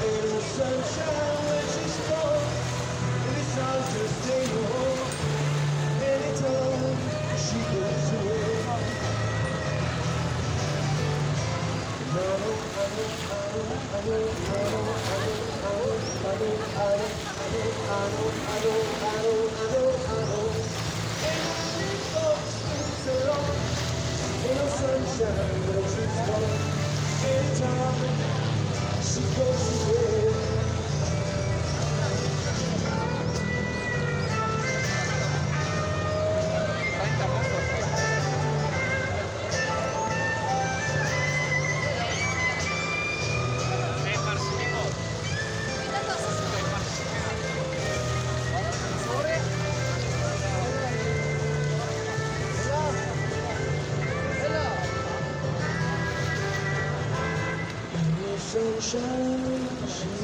the sunshine when she's gone. And it's all just her home. Anytime she goes away. I know, I know, I know, I know, I know, I know, I know, I know, I know, I know, I know, I I know. And she through so long. Ain't no sunshine when she's gone. so shine.